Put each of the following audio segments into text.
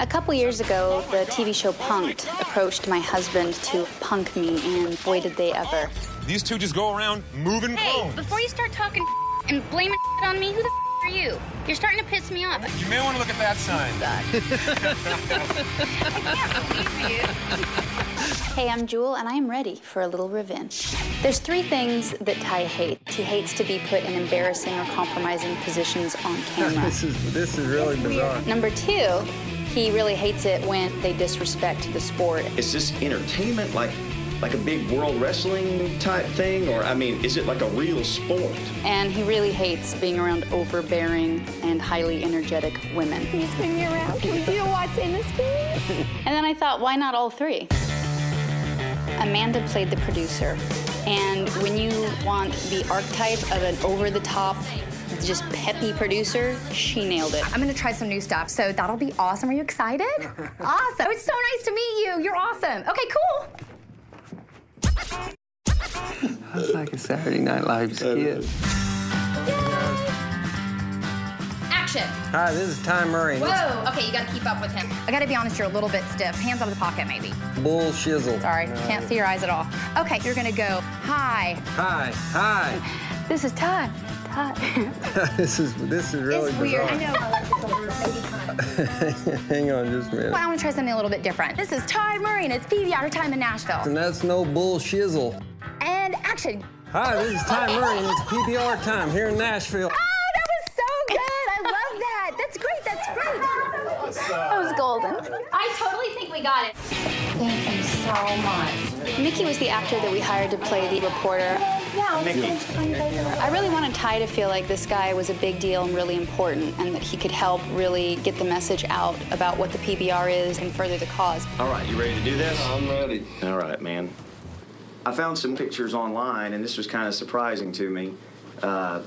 A couple years ago, the TV show Punk'd approached my husband to punk me, and boy, did they ever. These two just go around moving Hey, cones. before you start talking and blaming on me, who the are you? You're starting to piss me off. You may want to look at that sign. Hey, I'm Jewel, and I am ready for a little revenge. There's three things that Ty hates. He hates to be put in embarrassing or compromising positions on camera. This is this is really bizarre. Number two, he really hates it when they disrespect the sport. Is this entertainment like like a big world wrestling type thing or I mean is it like a real sport? And he really hates being around overbearing and highly energetic women. Can you spin me around? Can we feel what's in the spoon? And then I thought, why not all three? Amanda played the producer. And when you want the archetype of an over the top, just peppy producer, she nailed it. I'm gonna try some new stuff, so that'll be awesome. Are you excited? awesome. It's so nice to meet you. You're awesome. Okay, cool. It's like a Saturday Night Live skit. Action. Hi, this is Ty Murray. and Whoa. Okay, you gotta keep up with him. I gotta be honest, you're a little bit stiff. Hands out of the pocket, maybe. Bull shizzle. Sorry, can't see your eyes at all. Okay, you're gonna go, hi. Hi, hi. This is Ty. Ty. this is this is really it's weird. I bizarre. know. Hang on just a minute. Well, I wanna try something a little bit different. This is Ty Murray, and it's Phoebe at her time in Nashville. And that's no bull shizzle. And action. Hi, this is Ty Murray, and it's PBR time here in Nashville that was so good. I love that. That's great. That's great. That was golden. I totally think we got it. Thank you so much. Mickey was the actor that we hired to play the reporter. Yeah, Mickey. I really wanted Ty to feel like this guy was a big deal and really important, and that he could help really get the message out about what the PBR is and further the cause. All right, you ready to do this? I'm ready. All right, man. I found some pictures online and this was kind of surprising to me. Uh,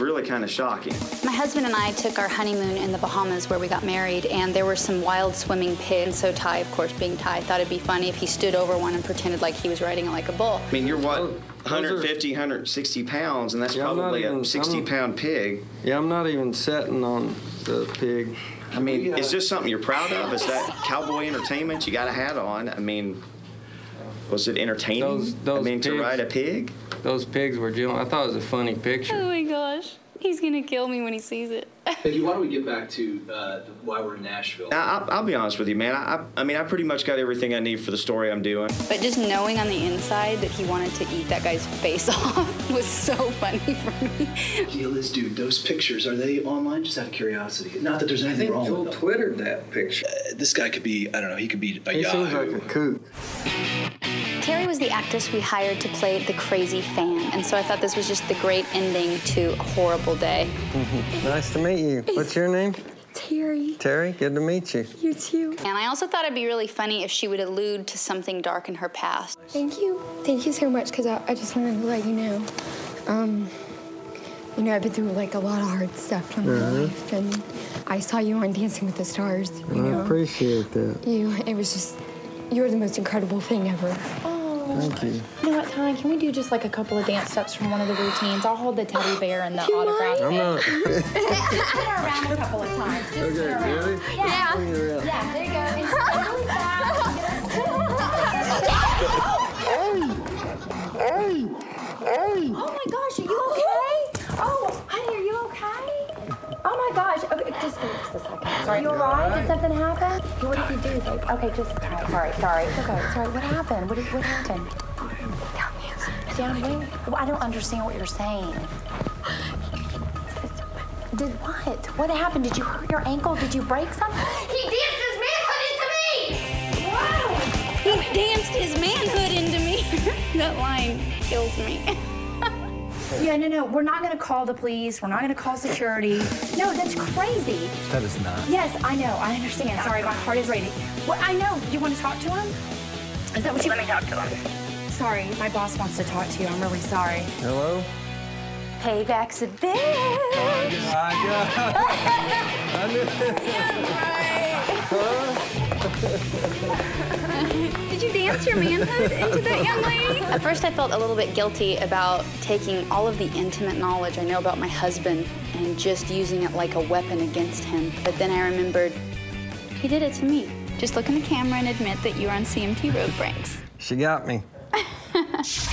really kind of shocking. My husband and I took our honeymoon in the Bahamas where we got married, and there were some wild swimming pigs. So Ty, of course, being Ty, thought it'd be funny if he stood over one and pretended like he was riding it like a bull. I mean, you're what, Those- those are- 150, 160 pounds, and that's Yeah, I'm not probably even- a I'm- 60 pound pig. Yeah, I'm not even setting on the pig. I mean, is this something you're proud of? Is that cowboy entertainment? You got a hat on. I mean, was it entertaining? Those- those I mean, to ride a pig? Those pigs were Jewel. I thought it was a funny picture. Oh my gosh, he's gonna kill me when he sees it. Peggy, why don't we get back to uh, why we're in Nashville? Now, I'll, I'll be honest with you, man. I, I, I mean, I pretty much got everything I need for the story I'm doing. But just knowing on the inside that he wanted to eat that guy's face off was so funny for me. Deal is, dude, those pictures, are they online? Just out of curiosity. Not that there's anything wrong Jewel with them. twittered that picture. Uh, this guy could be, I don't know, he could be a He seems Yahoo. like a kook. Terry was the actress we hired to play the crazy fan, and so I thought this was just the great ending to a horrible day. Nice to meet you. What's your name? Terry, Terry. Good to meet you. you too. And I also thought it'd be really funny if she would allude to something dark in her past. Thank you. Thank you so much because I, I just wanted to let you know. Um, you know, I've been through like a lot of hard stuff in my life, and I saw you on Dancing with the Stars. You I know, appreciate that. you. It was just, you were the most incredible thing ever. Thank you. You know what, Ty? Can we do just like a couple of dance steps from one of the routines? I'll hold the teddy bear and the Do you autograph. I'm not. Spin her around a couple of times. Just Okay, spin her around. really? Yeah. Bring it around. Yeah, there you go. And really fast. Sorry. You alright? Did something happen? What did you do? Like, okay, just sorry, sorry. It's okay. Sorry. What happened? What did, what happened? Down where? Well, I don't understand what you're saying. Did what? What happened? Did you hurt your ankle? Did you break something? He danced his manhood into me! Wow! He danced his manhood into me. that line kills me. Yeah, no, no. We're not gonna call the police. We're not gonna call security. No, that's crazy. That is not. Yes, I know. I understand. Sorry, my heart is racing. Well, I know. You want to talk to him? Is that what you? Let me talk to him. Sorry, my boss wants to talk to you. I'm really sorry. Hello. Payback's a bitch. Did you dance your manhood into that young lady? At first, I felt a little bit guilty about taking all of the intimate knowledge I know about my husband and just using it like a weapon against him. But then I remembered He did it to me. Just look in the camera and admit that you were on CMT Road Pranks. She got me.